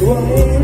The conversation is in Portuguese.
Eu amei